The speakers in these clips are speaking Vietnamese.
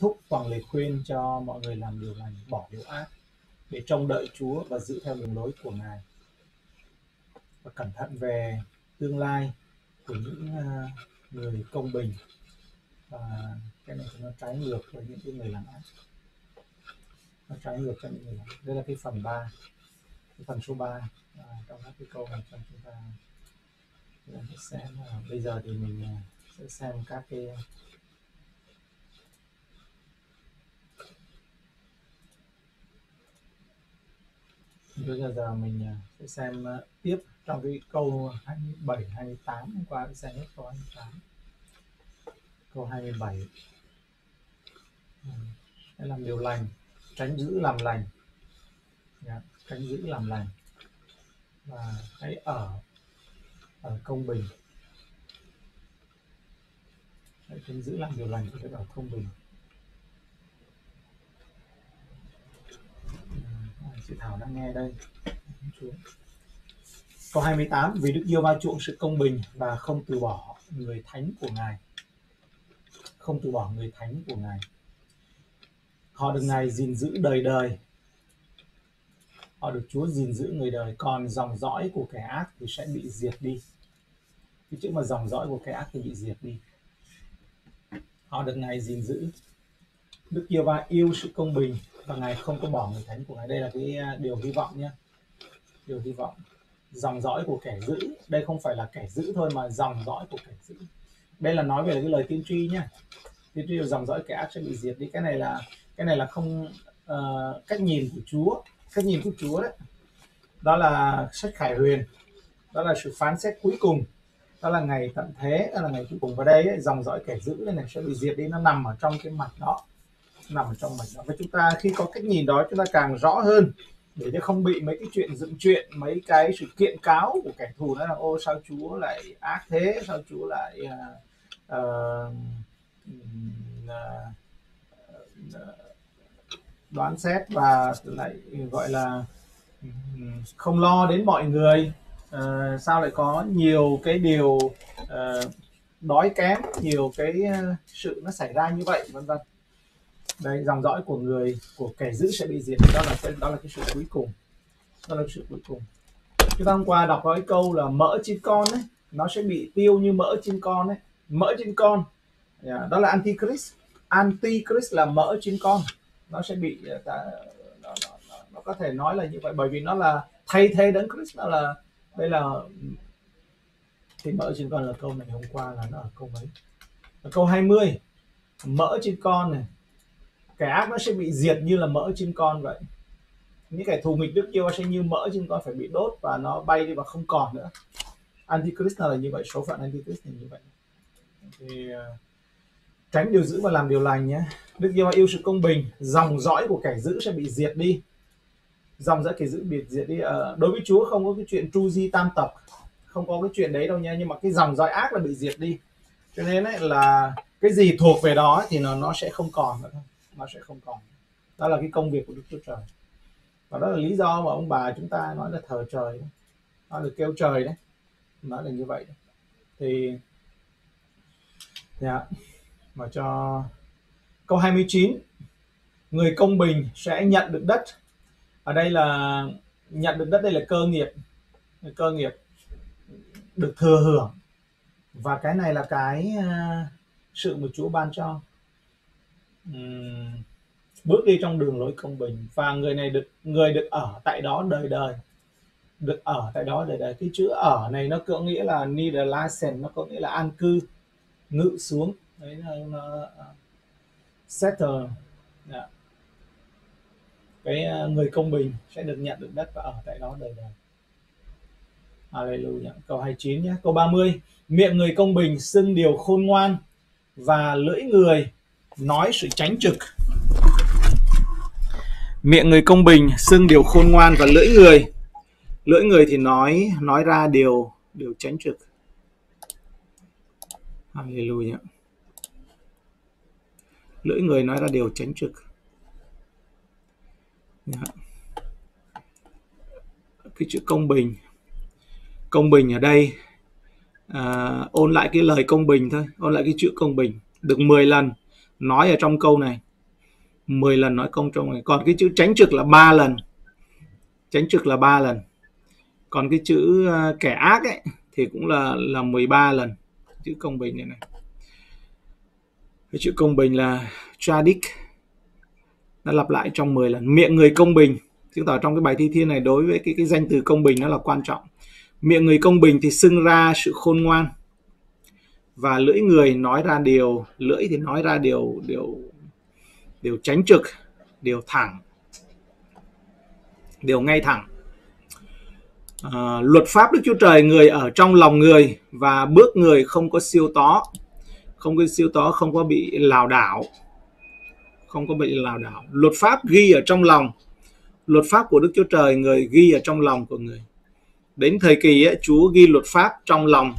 thúc bằng lời khuyên cho mọi người làm điều lành, bỏ điều ác để trông đợi Chúa và giữ theo đường lối của Ngài. Và cẩn thận về tương lai của những uh, người công bình. Và cái này nó trái ngược với những cái người làm ác. Nó trái ngược cho những người làm đây là cái phần 3 cái phần số 3 à, trong các cái câu này cho chúng ta xem à, bây giờ thì mình à, sẽ xem các cái bây giờ giờ mình à, sẽ xem à, tiếp trong cái câu 27 28 hôm qua sẽ xem hết câu 28 câu 27 hãy làm điều lành, tránh giữ làm lành. Dạ, tránh giữ làm lành. Và hãy ở ở công bình. Hãy tránh giữ làm điều lành và ở công bình. Chị Thảo đang nghe đây. Câu 28 Vì Đức Yêu bao chuộng sự công bình và không từ bỏ người thánh của Ngài. Không từ bỏ người thánh của Ngài. Họ được Ngài gìn giữ đời đời. Họ được Chúa gìn giữ người đời. Còn dòng dõi của kẻ ác thì sẽ bị diệt đi. Cái chữ mà dòng dõi của kẻ ác thì bị diệt đi. Họ được Ngài gìn giữ. Đức Yêu Va yêu sự công bình và ngài không có bỏ người thánh của ngài. Đây là cái à, điều hy vọng nhé. Điều hy vọng. Dòng dõi của kẻ giữ. Đây không phải là kẻ giữ thôi mà dòng dõi của kẻ giữ. Đây là nói về cái lời tiên tri nhé. Tiên tri là dòng dõi kẻ ác sẽ bị diệt đi. Cái này là cái này là không uh, cách nhìn của Chúa. Cách nhìn của Chúa đấy. Đó là sách Khải Huyền. Đó là sự phán xét cuối cùng. Đó là ngày tận thế. Đó là ngày cuối cùng. Và đây ấy, dòng dõi kẻ giữ này sẽ bị diệt đi. Nó nằm ở trong cái mặt đó nằm ở trong mình và chúng ta khi có cách nhìn đó chúng ta càng rõ hơn để nó không bị mấy cái chuyện dựng chuyện mấy cái sự kiện cáo của kẻ thù đó là ô sao chúa lại ác thế? Sao chúa lại uh, uh, đoán xét và lại gọi là không lo đến mọi người? Uh, sao lại có nhiều cái điều uh, đói kém nhiều cái sự nó xảy ra như vậy? Vân vân đây dòng dõi của người của kẻ giữ sẽ bị diệt. Đó là cái đó là cái sự cuối cùng. Đó là cái sự cuối cùng. Chúng ta hôm qua đọc cái câu là mỡ trên con ấy nó sẽ bị tiêu như mỡ trên con ấy. Mỡ trên con yeah, đó là antichrist. Antichrist là mỡ trên con. Nó sẽ bị ờ, ta, nó, nó, nó, nó có thể nói là như vậy bởi vì nó là thay thế đấng Christ. Nó là đây là thì mỡ trên con là câu này hôm qua là nó ở câu mấy? Ở câu 20 mỡ trên con này kẻ ác nó sẽ bị diệt như là mỡ trên con vậy. Những kẻ thù nghịch đức yêu sẽ như mỡ trên con phải bị đốt và nó bay đi và không còn nữa. Antichrist là như vậy số phận antichrist là như vậy. Thì uh, tránh điều dữ và làm điều lành nhé. Đức yêu yêu sự công bình dòng dõi của kẻ dữ sẽ bị diệt đi. Dòng dõi kẻ dữ bị diệt đi. Uh, đối với chúa không có cái chuyện tru di tam tộc không có cái chuyện đấy đâu nha nhưng mà cái dòng dõi ác là bị diệt đi. Cho nên ấy là cái gì thuộc về đó thì nó nó sẽ không còn nữa nó sẽ không còn. Đó là cái công việc của đức chúa trời. Và đó là lý do mà ông bà chúng ta nói là thờ trời nói là kêu trời đấy nói là như vậy đấy. thì yeah. Dạ, mà cho câu 29 người công bình sẽ nhận được đất. Ở đây là nhận được đất đây là cơ nghiệp. Cơ nghiệp được thừa hưởng. Và cái này là cái ờ, sự mà Chúa ban cho bước đi trong đường lối công bình và người này được người được ở tại đó đời đời được ở tại đó đời đời cái chữ ở này nó có nghĩa là niederlassen nó có nghĩa là an cư ngự xuống đấy là nó à, uh, settle yeah. Dạ. Cái uh, người công bình sẽ được nhận được đất và ở tại đó đời đời Hallelujah. Câu 29 nhé. Câu 30. Miệng người công bình xưng điều khôn ngoan và lưỡi người nói sự tránh trực. Miệng người công bình xưng điều khôn ngoan và lưỡi người. Lưỡi người thì nói nói ra điều điều tránh trực. Hallelujah. Lưỡi người nói ra điều tránh trực. Yeah. cái chữ công bình. Công bình ở đây à, ôn lại cái lời công bình thôi ôn lại cái chữ công bình. Được 10 lần nói ở trong câu này. 10 lần nói công trong này. Còn cái chữ tránh trực là ba lần. Tránh trực là ba lần. Còn cái chữ à, kẻ ác ấy thì cũng là là 13 lần. Chữ công bình này này. Cái chữ công bình là tradic. Nó lặp lại trong 10 lần. Miệng người công bình. Chứng tỏ trong cái bài thi thiên này đối với cái cái danh từ công bình nó là quan trọng. Miệng người công bình thì xưng ra sự khôn ngoan và lưỡi người nói ra điều lưỡi thì nói ra điều điều điều tránh trực điều thẳng điều ngay thẳng. À, luật pháp đức chúa trời người ở trong lòng người và bước người không có siêu tó không có siêu tó không có bị lảo đảo không có bị lảo đảo. Luật pháp ghi ở trong lòng luật pháp của đức chúa trời người ghi ở trong lòng của người. Đến thời kỳ ấy, chúa ghi luật pháp trong lòng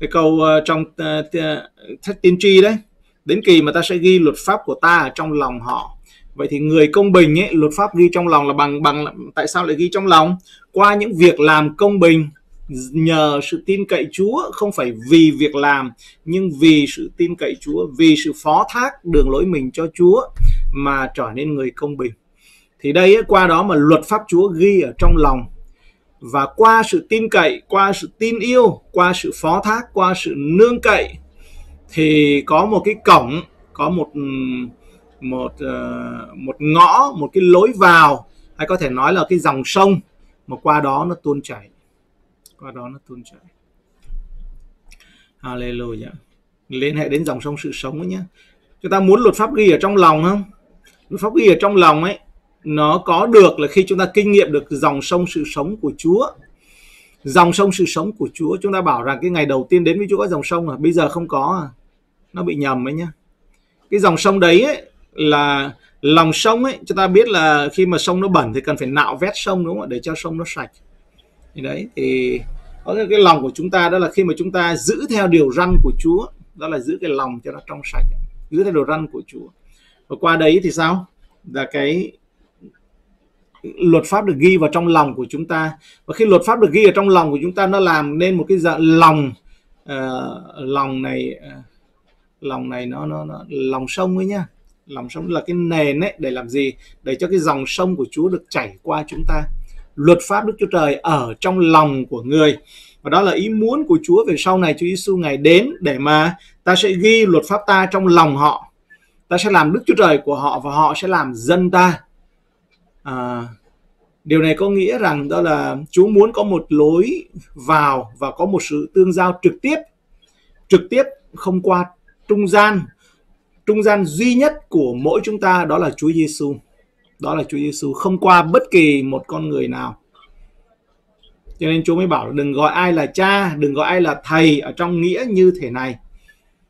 cái câu ờ, trong ờ, sách ờ, tiên tri đấy, đến kỳ mà ta sẽ ghi luật pháp của ta ở trong lòng họ. Vậy thì người công bình ấy, luật pháp ghi trong lòng là bằng bằng tại sao lại ghi trong lòng? Qua những việc làm công bình, nhờ sự tin cậy Chúa, không phải vì việc làm, nhưng vì sự tin cậy Chúa, vì sự phó thác đường lối mình cho Chúa mà trở nên người công bình. Thì đây qua đó mà luật pháp Chúa ghi ở trong lòng và qua sự tin cậy, qua sự tin yêu, qua sự phó thác, qua sự nương cậy, thì có một cái cổng, có một một ờ, một ngõ, một cái lối vào, hay có thể nói là cái dòng sông, mà qua đó nó tuôn chảy. Qua đó nó tuôn chảy. Hallelujah. Liên hệ đến dòng sông sự sống ấy nhé chúng ta muốn luật pháp ghi ở trong lòng không? Luật pháp ghi ở trong lòng ấy nó có được là khi chúng ta kinh nghiệm được dòng sông sự sống của Chúa. Dòng sông sự sống của Chúa chúng ta bảo rằng cái ngày đầu tiên đến với Chúa có dòng sông à? Bây giờ không có à? Nó bị nhầm ấy nhá. Cái dòng sông đấy ấy, là lòng sông ấy chúng ta biết là khi mà sông nó bẩn thì cần phải nạo vét sông đúng không ạ? Để cho sông nó sạch. Thì đấy thì có cái lòng của chúng ta đó là khi mà chúng ta giữ theo điều răn của Chúa đó là giữ cái lòng cho nó trong sạch giữ theo điều răn của Chúa. Và qua đấy thì sao? Là cái luật pháp được ghi vào trong lòng của chúng ta. Và khi luật pháp được ghi ở trong lòng của chúng ta nó làm nên một cái dạng lòng uh, lòng này uh, lòng này nó nó, nó lòng sông ấy nhá. Lòng sông là cái nền ấy để làm gì? Để cho cái dòng sông của Chúa được chảy qua chúng ta. Luật pháp Đức Chúa Trời ở trong lòng của người. Và đó là ý muốn của Chúa về sau này. Chúa Giêsu ngày đến để mà ta sẽ ghi luật pháp ta trong lòng họ. Ta sẽ làm Đức Chúa Trời của họ và họ sẽ làm dân ta à, điều này có nghĩa rằng đó là Chúa muốn có một lối vào và có một sự tương giao trực tiếp. Trực tiếp không qua trung gian. Trung gian duy nhất của mỗi chúng ta đó là Chúa Giêsu đó là Chúa Giêsu không qua bất kỳ một con người nào. Cho nên Chúa mới bảo đừng gọi ai là cha đừng gọi ai là thầy ở trong nghĩa như thế này.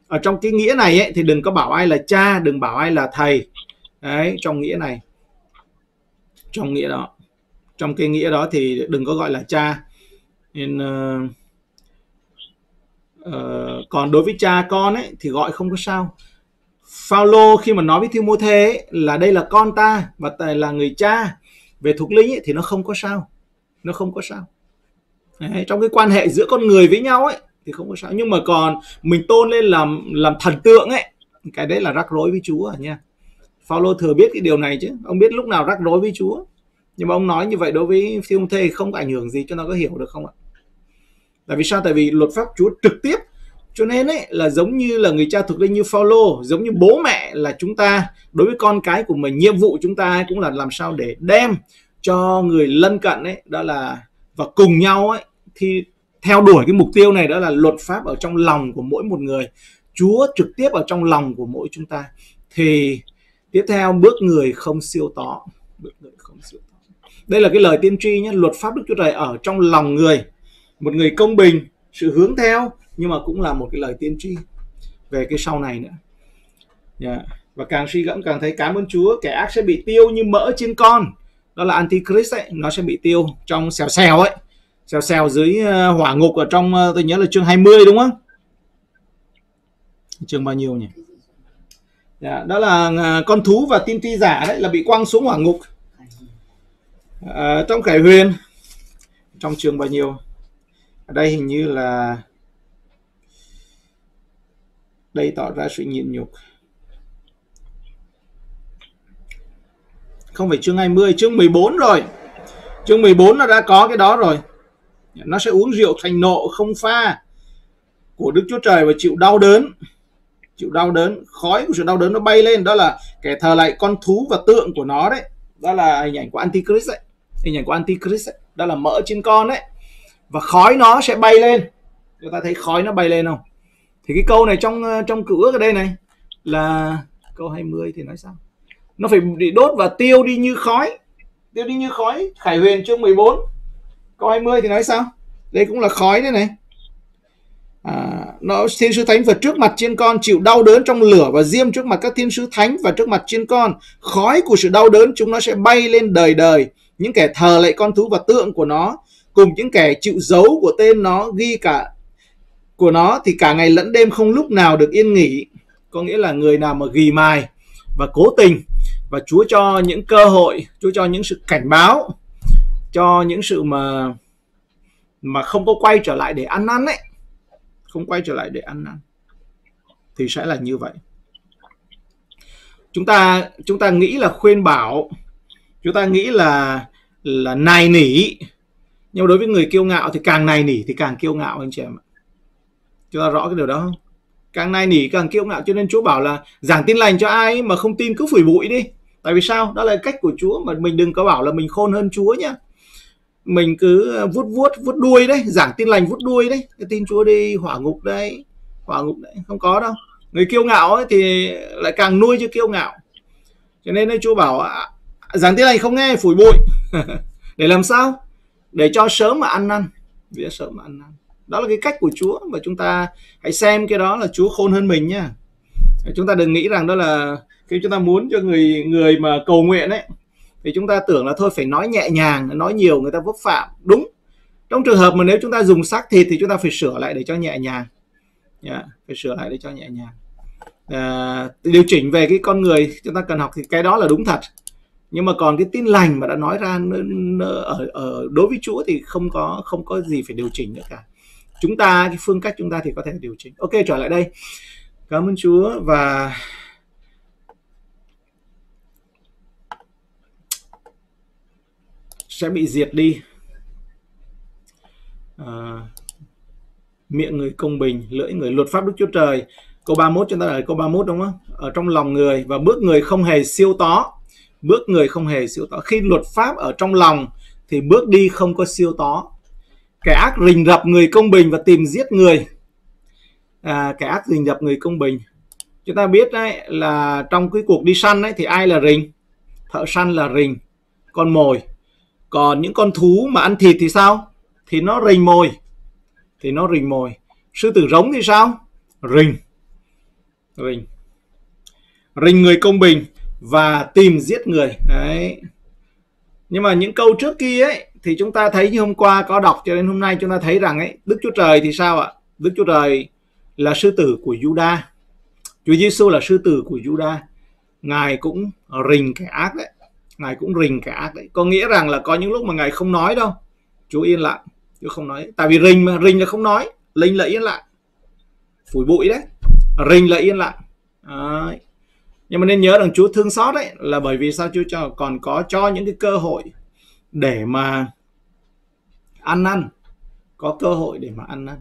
Ở trong cái nghĩa này ấy, thì đừng có bảo ai là cha đừng bảo ai là thầy. Đấy trong nghĩa này trong nghĩa đó trong cái nghĩa đó thì đừng có gọi là cha. Nên uh, uh, còn đối với cha con ấy thì gọi không có sao. Phaolô khi mà nói với Timôthê ấy, là đây là con ta và là người cha. Về thuộc linh ấy, thì nó không có sao. Nó không có sao. Đấy, trong cái quan hệ giữa con người với nhau ấy thì không có sao. Nhưng mà còn mình tôn lên làm làm thần tượng ấy cái đấy là rắc rối với Chúa à nha. Phaolô thừa biết cái điều này chứ. Ông biết lúc nào rắc rối với Chúa. Nhưng mà ông nói như vậy đối với Timôthê không có ảnh hưởng gì cho nó có hiểu được không ạ? Tại vì sao? Tại vì luật pháp Chúa trực tiếp. Cho nên ấy, là giống như là người cha thực linh như Phaolô, giống như bố mẹ là chúng ta, đối với con cái của mình, nhiệm vụ chúng ta cũng là làm sao để đem cho người lân cận ấy, đó là, và cùng nhau ấy thì theo đuổi cái mục tiêu này, đó là luật pháp ở trong lòng của mỗi một người. Chúa trực tiếp ở trong lòng của mỗi chúng ta. Thì tiếp theo, bước người không siêu tó bước người không siêu tó đây là cái lời tiên tri nhé. Luật pháp Đức Chúa Trời ở trong lòng người. Một người công bình, sự hướng theo, nhưng mà cũng là một cái lời tiên tri. Về cái sau này nữa. Yeah. Và càng suy gẫm càng thấy cảm ơn Chúa, kẻ ác sẽ bị tiêu như mỡ trên con. Đó là antichrist ấy, nó sẽ bị tiêu trong xèo xèo ấy. Xèo xèo dưới ờ, hỏa ngục ở trong ờ, tôi nhớ là chương 20 đúng không? Chương bao nhiêu nhỉ? Dạ, đó là à, con thú và tiên tri giả đấy là bị quăng xuống hỏa ngục. À, trong khải huyền trong trường bao nhiêu? Ở đây hình như là đây tỏ ra sự nhịn nhục. Không phải chương 20 chương 14 rồi. Chương 14 nó đã có cái đó rồi. Nó sẽ uống rượu thành nộ không pha của Đức Chúa Trời và chịu đau đớn chịu đau đớn, khói của sự đau đớn nó bay lên, đó là kẻ thờ lại con thú và tượng của nó đấy. Đó là hình ảnh của Antichrist đấy. Hình ảnh của Antichrist đấy. đó là mỡ trên con đấy. Và khói nó sẽ bay lên. Chúng ta thấy khói nó bay lên không? Thì cái câu này trong ờ, trong cựu ước ở đây này là câu 20 thì nói sao? Nó phải bị đốt và tiêu đi như khói. Tiêu đi như khói. Khải huyền chương 14 câu 20 thì nói sao? Đây cũng là khói đây này à, nó thiên sứ thánh vượt trước mặt trên con chịu đau đớn trong lửa và diêm trước mặt các thiên sứ thánh và trước mặt trên con. Khói của sự đau đớn chúng nó sẽ bay lên đời đời. Những kẻ thờ lạy con thú và tượng của nó cùng những kẻ chịu dấu của tên nó ghi cả của nó thì cả ngày lẫn đêm không lúc nào được yên nghỉ. Có nghĩa là người nào mà ghi mài và cố tình và Chúa cho những cơ hội Chúa cho những sự cảnh báo cho những sự mà mà không có quay trở lại để ăn năn ấy không quay trở lại để ăn năn, thì sẽ là như vậy. Chúng ta chúng ta nghĩ là khuyên bảo, chúng ta nghĩ là là nài nỉ. Nhưng đối với người kiêu ngạo thì càng nài nỉ thì càng kiêu ngạo, anh chị em ạ. Chúng ta rõ cái điều đó không? Càng nài nỉ càng kiêu ngạo, cho nên Chúa bảo là giảng tin lành cho ai mà không tin cứ phủi bụi đi. Tại vì sao? Đó là cách của Chúa mà mình đừng có bảo là mình khôn hơn Chúa nhá mình cứ ờ, vuốt vuốt vuốt đuôi đấy, giảng tin lành vuốt đuôi đấy. Cái tin Chúa đi, hỏa ngục đấy, hỏa ngục đấy, không có đâu. Người kiêu ngạo ấy thì lại càng nuôi cho kiêu ngạo. Cho nên đây Chúa bảo à, giảng tin lành không nghe, phủi bụi. Để làm sao? Để cho sớm mà ăn năn. Để sớm mà ăn năn. Đó là cái cách của Chúa và chúng ta hãy xem cái đó là Chúa khôn hơn mình nhá chúng ta đừng nghĩ rằng đó là khi chúng ta muốn cho người người mà cầu nguyện ấy thì chúng ta tưởng là thôi phải nói nhẹ nhàng nói nhiều người ta vấp phạm. Đúng. Trong trường hợp mà nếu chúng ta dùng xác thịt thì chúng ta phải sửa lại để cho nhẹ nhàng. Yeah, phải sửa lại để cho nhẹ nhàng. À, điều chỉnh về cái con người chúng ta cần học thì cái đó là đúng thật. Nhưng mà còn cái tin lành mà đã nói ra ở ở đối với Chúa thì không có không có gì phải điều chỉnh nữa cả. Chúng ta cái phương cách chúng ta thì có thể điều chỉnh. Ok trở lại đây. Cảm ơn Chúa và sẽ bị diệt đi. À, miệng người công bình lưỡi người luật pháp đức chúa trời. Câu 31 chúng ta ở câu 31 đúng không? Ở trong lòng người và bước người không hề siêu tó. Bước người không hề siêu tó. Khi luật pháp ở trong lòng thì bước đi không có siêu tó. Kẻ ác rình rập người công bình và tìm giết người. À, kẻ ác rình rập người công bình. Chúng ta biết đấy là trong cái cuộc đi săn ấy thì ai là rình? Thợ săn là rình con mồi còn những con thú mà ăn thịt thì sao? Thì nó rình mồi. Thì nó rình mồi. Sư tử rống thì sao? Rình. Rình. Rình người công bình và tìm giết người. Đấy. Nhưng mà những câu trước kia ấy, thì chúng ta thấy như hôm qua có đọc, cho đến hôm nay chúng ta thấy rằng ấy, Đức Chúa Trời thì sao ạ? Đức Chúa Trời là sư tử của Juda. Chúa Giêsu là sư tử của Juda. Ngài cũng rình kẻ ác đấy ngài cũng rình kẻ ác đấy. Có nghĩa rằng là có những lúc mà ngài không nói đâu. Chúa yên lặng chúa không nói. Tại vì rình mà, rình là không nói, linh là yên lặng phủi bụi đấy, rình là yên lặng đấy. nhưng mà nên nhớ rằng chúa thương xót đấy, là bởi vì sao chúa cho, còn có cho những cái cơ hội để mà ăn năn. Có cơ hội để mà ăn năn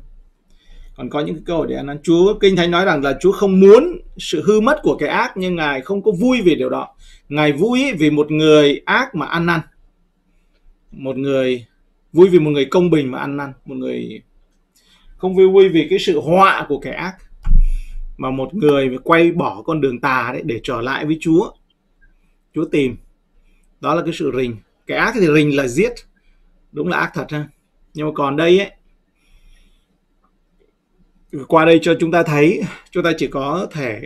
còn có những cái câu để ăn. Năn chúa kinh thánh nói rằng là chúa không muốn sự hư mất của cái ác, nhưng ngài không có vui vì điều đó. Ngài vui vì một người ác mà ăn năn. Một người vui vì một người công bình mà ăn năn. Một người không vui vui vì cái sự họa của kẻ ác. Mà một người quay bỏ con đường tà đấy để trở lại với Chúa. Chúa tìm. Đó là cái sự rình. Kẻ ác thì rình là giết. Đúng là ác thật ha. Nhưng mà còn đây ấy qua đây cho chúng ta thấy, chúng ta chỉ có thể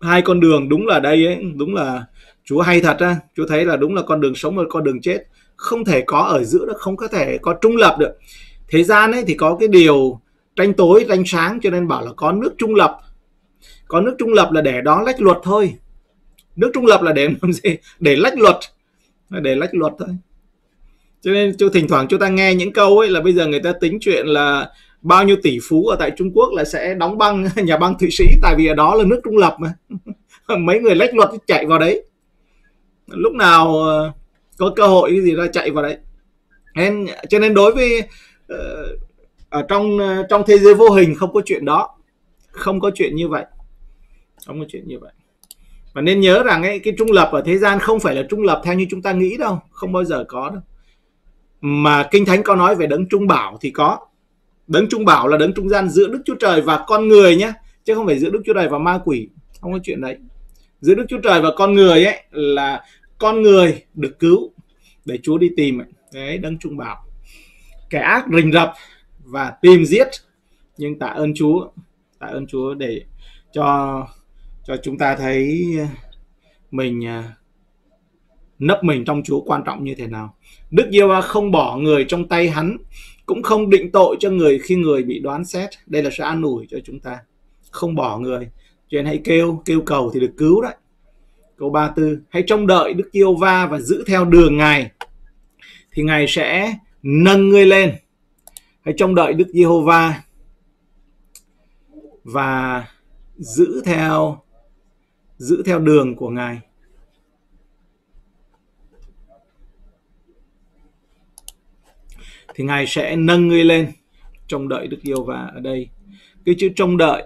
hai con đường đúng là đây ấy, đúng là Chúa hay thật á. Chúa thấy là đúng là con đường sống và con đường chết. Không thể có ở giữa được, không có thể có trung lập được. Thế gian ấy thì có cái điều tranh tối, tranh sáng, cho nên bảo là có nước trung lập. Có nước trung lập là để đó lách luật thôi. Nước trung lập là để làm gì? Để lách luật. Để lách luật thôi. Cho nên, cho thỉnh thoảng chúng ta nghe những câu ấy là bây giờ người ta tính chuyện là bao nhiêu tỷ phú ở tại Trung Quốc là sẽ đóng băng nhà băng Thụy Sĩ tại vì ở đó là nước trung lập mà. Mấy người lách luật chạy vào đấy. Lúc nào ờ, có cơ hội cái gì ra chạy vào đấy. Nên cho nên đối với ờ, ở trong ờ, trong thế giới vô hình không có chuyện đó. Không có chuyện như vậy. Không có chuyện như vậy. Và nên nhớ rằng ấy, cái trung lập ở thế gian không phải là trung lập theo như chúng ta nghĩ đâu. Không bao giờ có đâu. Mà kinh thánh có nói về đấng trung bảo thì có đấng trung bảo là đấng trung gian giữa đức chúa trời và con người nhé chứ không phải giữa đức chúa trời và ma quỷ không có chuyện đấy giữa đức chúa trời và con người ấy là con người được cứu để chúa đi tìm ấy. đấy đấng trung bảo kẻ ác rình rập và tìm giết nhưng tạ ơn chúa tạ ơn chúa để cho cho chúng ta thấy mình à, nấp mình trong Chúa quan trọng như thế nào. Đức giê không bỏ người trong tay hắn, cũng không định tội cho người khi người bị đoán xét. Đây là sự an ủi cho chúng ta. Không bỏ người. Cho nên hãy kêu, kêu cầu thì được cứu đấy. Câu 34, hãy trông đợi Đức giê va và giữ theo đường Ngài thì Ngài sẽ nâng ngươi lên. Hãy trông đợi Đức Giê-hô-va và giữ theo giữ theo đường của Ngài. Thì Ngài sẽ nâng ngươi lên trông đợi Đức Yêu. Và ở đây cái chữ trông đợi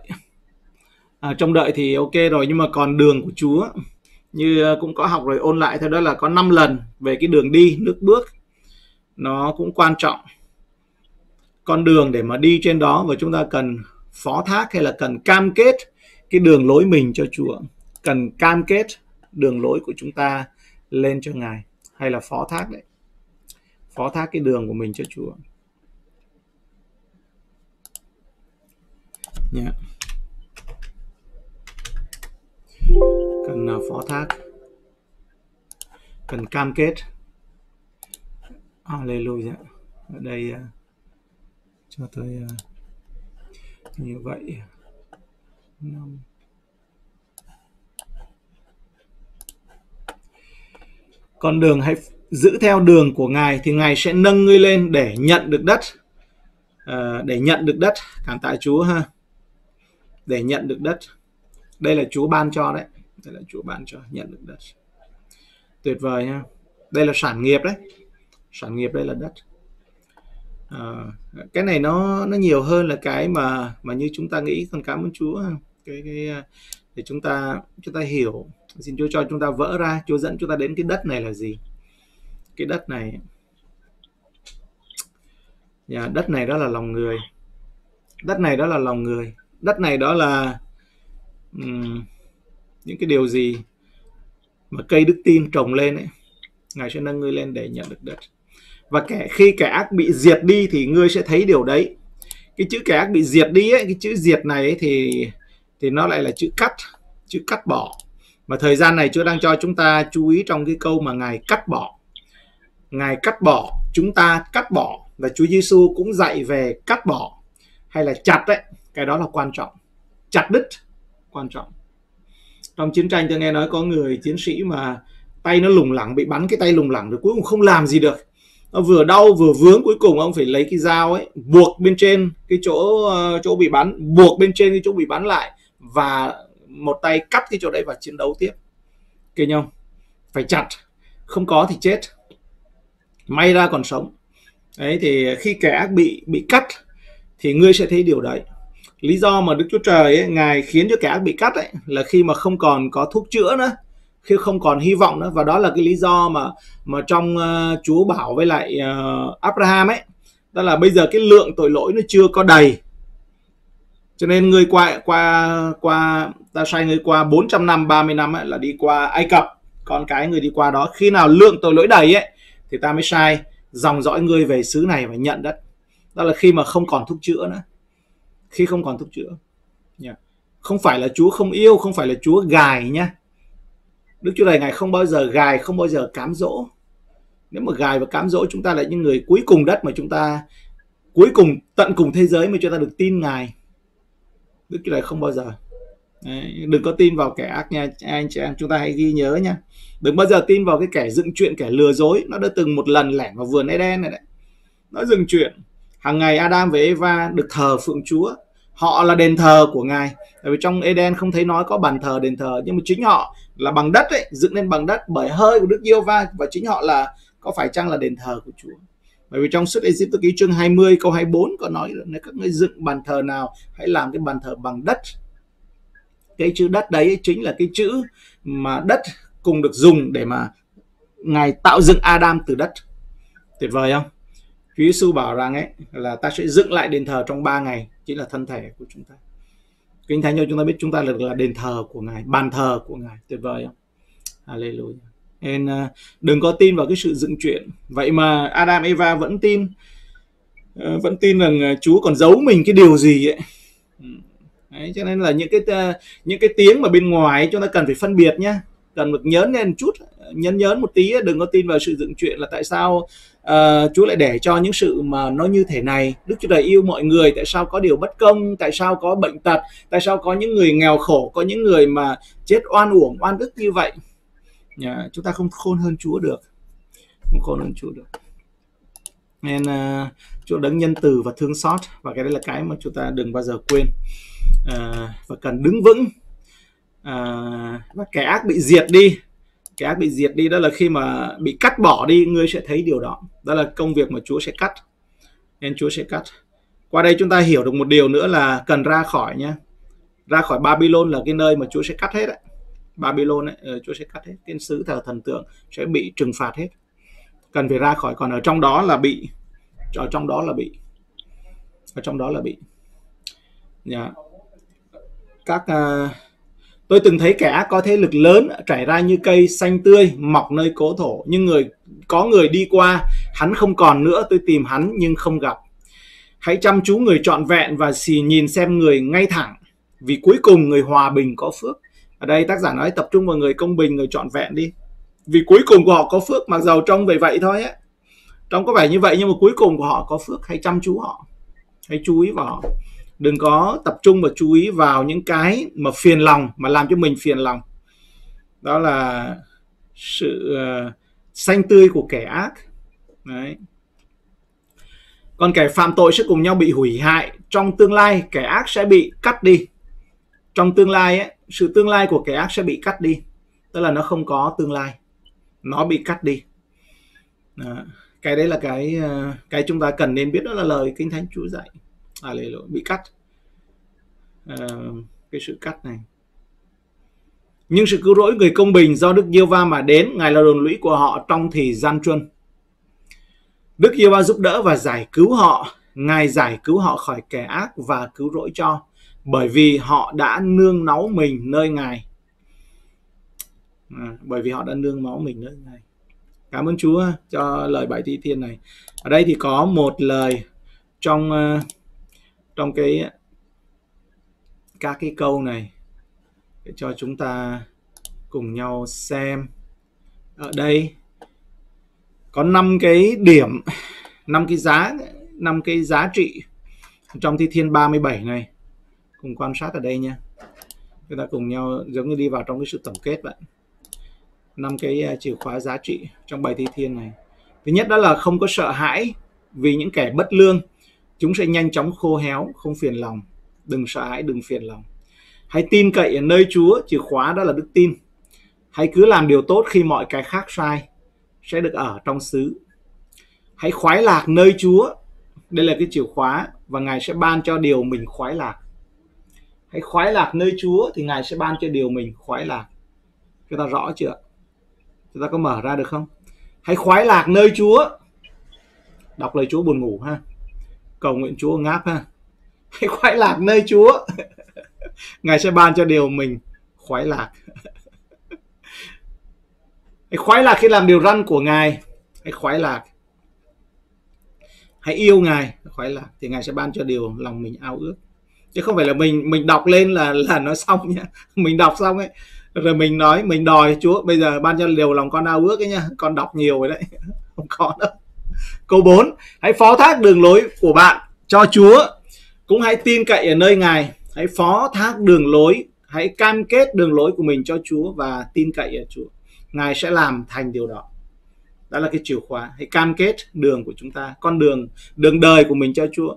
à, trông đợi thì ok rồi nhưng mà còn đường của Chúa. Như à, cũng có học rồi ôn lại theo đó là có 5 lần về cái đường đi nước bước. Nó cũng quan trọng. Con đường để mà đi trên đó và chúng ta cần phó thác hay là cần cam kết cái đường lối mình cho Chúa. Cần cam kết đường lối của chúng ta lên cho ngài hay là phó thác đấy phó thác cái đường của mình cho chúa. Nhé yeah. cần à, phó thác. Cần cam kết. Hallelujah. Ở đây à, cho tôi à, như vậy. Năm. Con đường hãy giữ theo đường của ngài thì ngài sẽ nâng ngươi lên để nhận được đất. À, để nhận được đất. Cảm tạ chúa ha. Để nhận được đất. Đây là chúa ban cho đấy. Đây là chúa ban cho nhận được đất. Tuyệt vời ha. Đây là sản nghiệp đấy. Sản nghiệp đây là đất. À, cái này nó nó nhiều hơn là cái mà mà như chúng ta nghĩ. Còn cảm ơn chúa ha. cái cái ờ, để chúng ta chúng ta hiểu. Xin Chúa cho chúng ta vỡ ra. Chúa dẫn chúng ta đến cái đất này là gì? Cái đất này. Yeah, đất này đó là lòng người. Đất này đó là lòng người. Đất này đó là um, những cái điều gì mà cây đức tin trồng lên ấy ngài sẽ nâng ngươi lên để nhận được đất. Và kẻ khi kẻ ác bị diệt đi thì ngươi sẽ thấy điều đấy. Cái chữ kẻ ác bị diệt đi ấy cái chữ diệt này ấy, thì thì nó lại là chữ cắt chữ cắt bỏ. Mà thời gian này Chúa đang cho chúng ta chú ý trong cái câu mà Ngài cắt bỏ. Ngài cắt bỏ, chúng ta cắt bỏ và Chúa Giêsu cũng dạy về cắt bỏ hay là chặt đấy, cái đó là quan trọng. Chặt đứt quan trọng. Trong chiến tranh tôi nghe nói có người chiến sĩ mà tay nó lủng lẳng bị bắn cái tay lủng lẳng rồi cuối cùng không làm gì được. Nó vừa đau vừa vướng cuối cùng ông phải lấy cái dao ấy buộc bên trên cái chỗ ờ, chỗ bị bắn, buộc bên trên cái chỗ bị bắn lại và một tay cắt cái chỗ đấy và chiến đấu tiếp kêu nhau phải chặt không có thì chết may ra còn sống. Đấy thì khi kẻ ác bị bị cắt thì ngươi sẽ thấy điều đấy. Lý do mà đức chúa trời ấy, ngài khiến cho kẻ ác bị cắt ấy là khi mà không còn có thuốc chữa nữa khi không còn hy vọng nữa. Và đó là cái lý do mà mà trong uh, chúa bảo với lại uh, abraham ấy đó là bây giờ cái lượng tội lỗi nó chưa có đầy. Cho nên người qua qua qua ta sai người qua 400 năm 30 năm ấy, là đi qua Ai Cập. Con cái người đi qua đó. Khi nào lượng tội lỗi đầy ấy thì ta mới sai, dòng dõi người về xứ này và nhận đất. Đó là khi mà không còn thuốc chữa nữa. Khi không còn thuốc chữa. Yeah. không phải là Chúa không yêu, không phải là Chúa gài nhá Đức Chúa này ngài không bao giờ gài, không bao giờ cám dỗ. Nếu mà gài và cám dỗ chúng ta là những người cuối cùng đất mà chúng ta, cuối cùng, tận cùng thế giới mà chúng ta được tin ngài, Đức Chúa Trời không bao giờ Đấy, đừng có tin vào kẻ ác nha. Anh chị em chúng ta hãy ghi nhớ nha. Đừng bao giờ tin vào cái kẻ dựng chuyện kẻ lừa dối. Nó đã từng một lần lẻn vào vườn Eden này đấy. Nó dừng chuyện. Hàng ngày Adam và Eva được thờ phượng Chúa. Họ là đền thờ của ngài. Tại vì trong Eden không thấy nói có bàn thờ đền thờ. Nhưng mà chính họ là bằng đất ấy dựng nên bằng đất bởi hơi của Đức Giê va và chính họ là có phải chăng là đền thờ của Chúa? Bởi vì trong suốt Egypt ký chương 20 câu 24 có nói nếu các ngươi dựng bàn thờ nào hãy làm cái bàn thờ bằng đất cái chữ đất đấy chính là cái chữ mà đất cùng được dùng để mà ngài tạo dựng Adam từ đất tuyệt vời không Chúa Giêsu bảo rằng ấy là ta sẽ dựng lại đền thờ trong 3 ngày chính là thân thể của chúng ta Kinh Thánh cho chúng ta biết chúng ta là, là đền thờ của Ngài, bàn thờ của Ngài. Tuyệt vời không? Hallelujah. Nên uh, đừng có tin vào cái sự dựng chuyện. Vậy mà Adam Eva vẫn tin ờ, vẫn tin rằng ờ, Chúa còn giấu mình cái điều gì ấy. Đấy, cho nên là những cái ờ, những cái tiếng mà bên ngoài chúng ta cần phải phân biệt nhé cần được nhớ lên một chút nhấn nhớ một tí đừng có tin vào sự dựng chuyện là tại sao uh, Chúa lại để cho những sự mà nó như thế này. Đức Chúa Trời yêu mọi người tại sao có điều bất công tại sao có bệnh tật tại sao có những người nghèo khổ có những người mà chết oan uổng oan ức như vậy. Yeah, chúng ta không khôn hơn Chúa được. Không khôn hơn Chúa được. Nên uh, Chúa đấng nhân từ và thương xót và cái đấy là cái mà chúng ta đừng bao giờ quên uh, và cần đứng vững. À, và kẻ ác bị diệt đi. Kẻ ác bị diệt đi đó là khi mà bị cắt bỏ đi ngươi sẽ thấy điều đó. Đó là công việc mà Chúa sẽ cắt. Nên Chúa sẽ cắt. Qua đây chúng ta hiểu được một điều nữa là cần ra khỏi nhé ra khỏi Babylon là cái nơi mà Chúa sẽ cắt hết đấy. Babylon ấy, ờ, Chúa sẽ cắt hết. Tiên sứ thờ thần tượng sẽ bị trừng phạt hết. Cần phải ra khỏi. Còn ở trong đó là bị. Ở trong đó là bị. Ở trong đó là bị. Yeah các uh, Tôi từng thấy kẻ có thế lực lớn trải ra như cây xanh tươi mọc nơi cố thổ. Nhưng người có người đi qua, hắn không còn nữa, tôi tìm hắn nhưng không gặp. Hãy chăm chú người trọn vẹn và xì nhìn xem người ngay thẳng. Vì cuối cùng người hòa bình có phước. Ở đây tác giả nói tập trung vào người công bình, người trọn vẹn đi. Vì cuối cùng của họ có phước, mặc dầu trông về vậy thôi á. Trông có vẻ như vậy nhưng mà cuối cùng của họ có phước. Hãy chăm chú họ. Hãy chú ý vào họ đừng có tập trung và chú ý vào những cái mà phiền lòng mà làm cho mình phiền lòng. Đó là sự uh, xanh tươi của kẻ ác. Đấy. Còn kẻ phạm tội sẽ cùng nhau bị hủy hại trong tương lai kẻ ác sẽ bị cắt đi. Trong tương lai ấy, sự tương lai của kẻ ác sẽ bị cắt đi. Tức là nó không có tương lai. Nó bị cắt đi. Đó. cái đấy là cái ờ, cái chúng ta cần nên biết. Đó là lời kinh thánh chúa dạy à lệ lỗi bị cắt. À, cái sự cắt này. Nhưng sự cứu rỗi người công bình do Đức Giêsu va mà đến ngài là đồn lũy của họ trong thì gian truân. Đức Giêsu va giúp đỡ và giải cứu họ. Ngài giải cứu họ khỏi kẻ ác và cứu rỗi cho bởi vì họ đã nương náu mình nơi ngài. À, bởi vì họ đã nương máu mình nơi ngài. Cảm ơn Chúa cho lời bài thi thiên này. Ở đây thì có một lời trong uh, trong cái các cái câu này, để cho chúng ta cùng nhau xem. Ở đây, có 5 cái điểm 5 cái giá 5 cái giá trị trong thi thiên 37 này. Cùng quan sát ở đây nha. Chúng ta cùng nhau giống như đi vào trong cái sự tổng kết vậy. Năm cái à, chìa khóa giá trị trong bài thi thiên này. Thứ nhất đó là không có sợ hãi vì những kẻ bất lương chúng sẽ nhanh chóng khô héo, không phiền lòng. Đừng sợ hãi, đừng phiền lòng. Hãy tin cậy ở nơi chúa, chìa khóa đó là đức tin. Hãy cứ làm điều tốt khi mọi cái khác sai sẽ được ở trong xứ. Hãy khoái lạc nơi chúa. Đây là cái chìa khóa và ngài sẽ ban cho điều mình khoái lạc. Hãy khoái lạc nơi chúa thì ngài sẽ ban cho điều mình khoái lạc. Chúng ta rõ chưa? Chúng ta có mở ra được không? Hãy khoái lạc nơi chúa. Đọc lời chúa buồn ngủ ha cầu nguyện chúa ngáp ha. Hãy khoái lạc nơi chúa. Ngài sẽ ban cho điều mình khoái lạc. Hãy khoái lạc khi làm điều răn của ngài. Hãy khoái lạc. Hãy yêu ngài. Khoái lạc thì ngài sẽ ban cho điều lòng mình ao ước. Chứ không phải là mình mình đọc lên là là nó xong nhá mình đọc xong ấy, rồi mình nói, mình đòi chúa. Bây giờ ban cho điều lòng con ao ước ấy nhá con đọc nhiều rồi đấy. Không có đâu câu 4 hãy phó thác đường lối của bạn cho chúa. Cũng hãy tin cậy ở nơi ngài. Hãy phó thác đường lối, hãy cam kết đường lối của mình cho Chúa và tin cậy ở Chúa. Ngài sẽ làm thành điều đó. Đó là cái chìa khóa. Hãy cam kết đường của chúng ta, con đường đường đời của mình cho Chúa.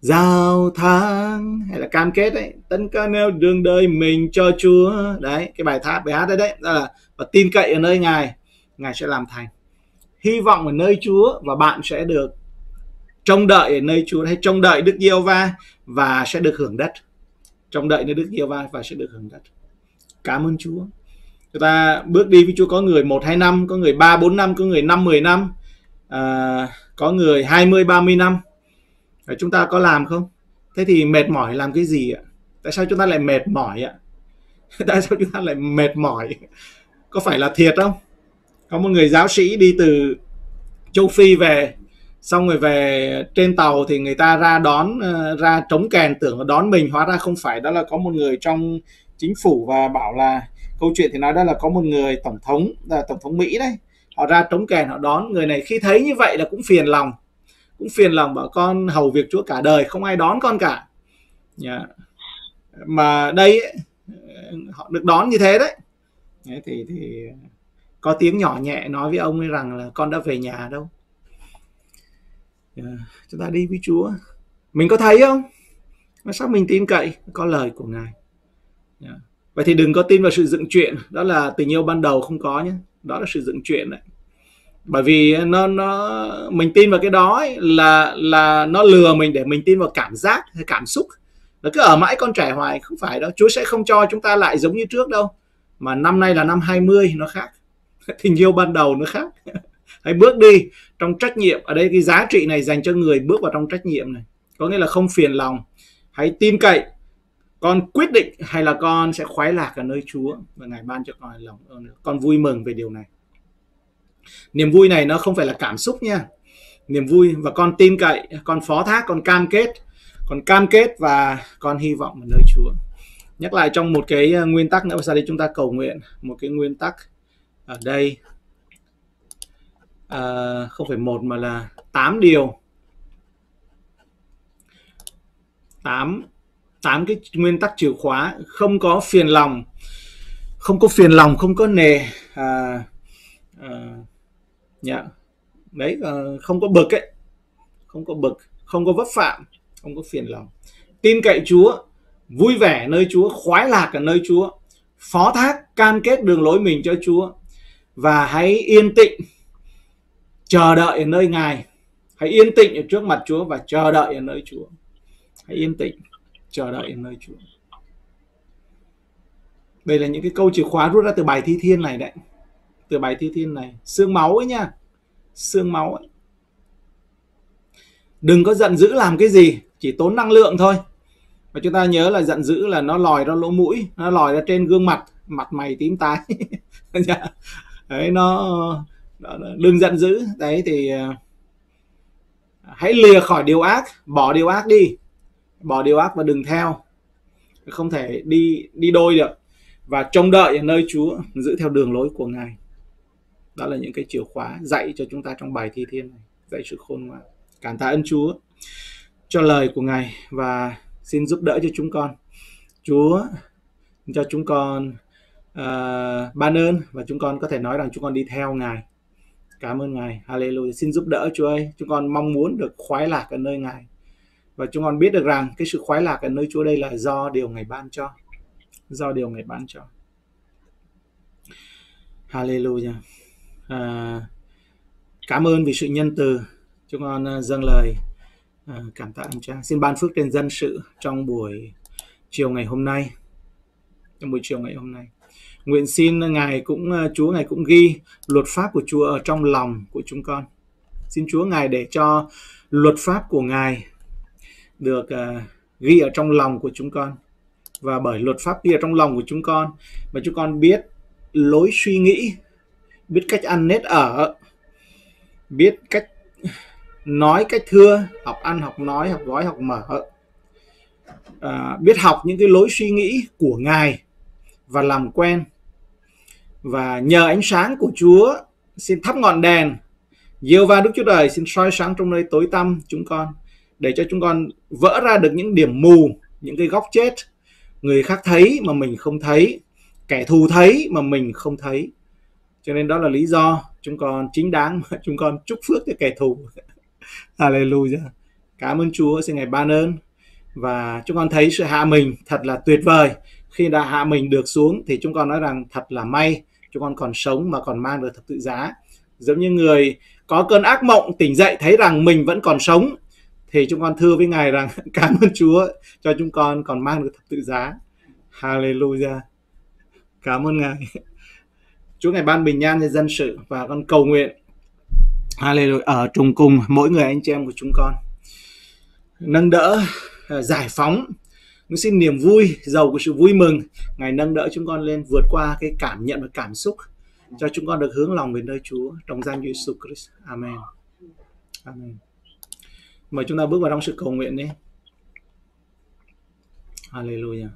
Giao tháng hay là cam kết đấy, tấn ca nêu đường đời mình cho Chúa. Đấy, cái bài hát bài hát đấy đấy. Đó là, và tin cậy ở nơi Ngài. Ngài sẽ làm thành hy vọng ở nơi Chúa và bạn sẽ được trông đợi ở nơi Chúa hay trông đợi Đức Giêsu va và sẽ được hưởng đất. Trông đợi nơi Đức Giêsu va và sẽ được hưởng đất. Cảm ơn Chúa. Chúng ta bước đi với Chúa có người một hai năm có người ba bốn năm có người năm mười năm à, có người hai mươi ba mươi năm. Và chúng ta có làm không? Thế thì mệt mỏi làm cái gì ạ? Tại sao chúng ta lại mệt mỏi ạ? Tại sao chúng ta lại mệt mỏi? Có phải là thiệt không? Có một người giáo sĩ đi từ châu phi về xong rồi về trên tàu thì người ta ra đón ờ, ra trống kèn tưởng là đón mình hóa ra không phải đó là có một người trong chính phủ và bảo là câu chuyện thì nói đó là có một người tổng thống là tổng thống mỹ đấy. Họ ra trống kèn họ đón. Người này khi thấy như vậy là cũng phiền lòng cũng phiền lòng bảo con hầu việc chúa cả đời không ai đón con cả. Yeah. mà đây ấy, ờ, họ được đón như thế đấy thì thì có tiếng nhỏ nhẹ nói với ông ấy rằng là con đã về nhà đâu. Yeah. chúng ta đi với chúa. Mình có thấy không? Mà sao mình tin cậy có lời của ngài. Yeah. vậy thì đừng có tin vào sự dựng chuyện. Đó là tình yêu ban đầu không có nhé. Đó là sự dựng chuyện đấy. Bởi vì nó nó mình tin vào cái đó ấy, là là nó lừa mình để mình tin vào cảm giác hay cảm xúc. Nó cứ ở mãi con trẻ hoài không phải đâu. Chúa sẽ không cho chúng ta lại giống như trước đâu. Mà năm nay là năm 20 nó khác. tình yêu ban đầu nó khác. Hãy bước đi trong trách nhiệm. Ở đây cái giá trị này dành cho người bước vào trong trách nhiệm này. Có nghĩa là không phiền lòng. Hãy tin cậy. Con quyết định hay là con sẽ khoái lạc ở nơi Chúa và ngài ban cho con lòng con vui mừng về điều này. Niềm vui này nó không phải là cảm xúc nha. Niềm vui và con tin cậy, con phó thác, con cam kết. Con cam kết và con hy vọng ở nơi Chúa. Nhắc lại trong một cái ờ, nguyên tắc nữa, sau đây chúng ta cầu nguyện. Một cái nguyên tắc ở đây. À, không phải một mà là 8 điều. 8 tám cái nguyên tắc chìa khóa. Không có phiền lòng. Không có phiền lòng không có nề. À, à, yeah. đấy à, không có bực ấy. Không có bực không có vấp phạm không có phiền lòng. Tin cậy Chúa vui vẻ nơi Chúa khoái lạc ở nơi Chúa. Phó thác cam kết đường lối mình cho Chúa và hãy yên tĩnh, chờ đợi ở nơi Ngài. Hãy yên tĩnh ở trước mặt Chúa và chờ đợi ở nơi Chúa. Hãy yên tĩnh, chờ đợi ở nơi Chúa. Đây là những cái câu chìa khóa rút ra từ bài thi thiên này đấy. Từ bài thi thiên này. Xương máu ấy nha. Xương máu ấy. đừng có giận dữ làm cái gì, chỉ tốn năng lượng thôi. Và chúng ta nhớ là giận dữ là nó lòi ra lỗ mũi, nó lòi ra trên gương mặt mặt mày tím tái. Dạ đấy, nó đừng giận dữ. Đấy, thì à, hãy lìa khỏi điều ác, bỏ điều ác đi. Bỏ điều ác và đừng theo. Không thể đi đi đôi được. Và trông đợi ở nơi Chúa, giữ theo đường lối của Ngài. Đó là những cái chìa khóa dạy cho chúng ta trong bài thi thiên này, dạy sự khôn ngoan. Cảm tạ ơn Chúa cho lời của Ngài và xin giúp đỡ cho chúng con. Chúa, cho chúng con uh, ban ơn và chúng con có thể nói rằng chúng con đi theo Ngài. Cảm ơn Ngài. Hallelujah. Xin giúp đỡ Chúa ơi. Chúng con mong muốn được khoái lạc ở nơi Ngài. Và chúng con biết được rằng cái sự khoái lạc ở nơi Chúa đây là do điều Ngài ban cho. Do điều Ngài ban cho. Hallelujah. Uh, cảm ơn vì sự nhân từ. Chúng con uh, dâng lời à, cảm tạ anh cha. Xin ban phước trên dân sự trong buổi chiều ngày hôm nay. Trong buổi chiều ngày hôm nay nguyện xin ngài cũng ờ, chúa ngài cũng ghi luật pháp của chúa ở trong lòng của chúng con. Xin chúa ngài để cho luật pháp của ngài được uh, ghi ở trong lòng của chúng con. Và bởi luật pháp ghi ở trong lòng của chúng con mà chúng con biết lối suy nghĩ biết cách ăn nết ở biết cách nói cách thưa học ăn học nói học gói học mở à, biết học những cái lối suy nghĩ của ngài và làm quen và nhờ ánh sáng của Chúa xin thắp ngọn đèn Diêu va Đức Chúa Trời xin soi sáng trong nơi tối tăm chúng con để cho chúng con vỡ ra được những điểm mù, những cái góc chết người khác thấy mà mình không thấy, kẻ thù thấy mà mình không thấy cho nên đó là lý do chúng con chính đáng mà chúng con chúc phước cho kẻ thù Hallelujah Cảm ơn Chúa, xin Ngài ban ơn. Và chúng con thấy sự hạ mình thật là tuyệt vời. Khi đã hạ mình được xuống thì chúng con nói rằng thật là may. Chúng con còn sống mà còn mang được thập tự giá. Giống như người có cơn ác mộng tỉnh dậy thấy rằng mình vẫn còn sống, thì chúng con thưa với Ngài rằng cảm ơn Chúa cho chúng con còn mang được thập tự giá. Hallelujah. Cảm ơn Ngài. Chúa Ngài ban bình an cho dân sự và con cầu nguyện Hallelujah ở trùng cùng mỗi người anh chị em của chúng con nâng đỡ ờ, giải phóng Nguyện xin niềm vui, giàu của sự vui mừng ngài nâng đỡ chúng con lên, vượt qua cái cảm nhận và cảm xúc cho chúng con được hướng lòng về nơi Chúa trong danh Chúa Jesus Christ. Amen. Amen. Mời chúng ta bước vào trong sự cầu nguyện đi. Hallelujah.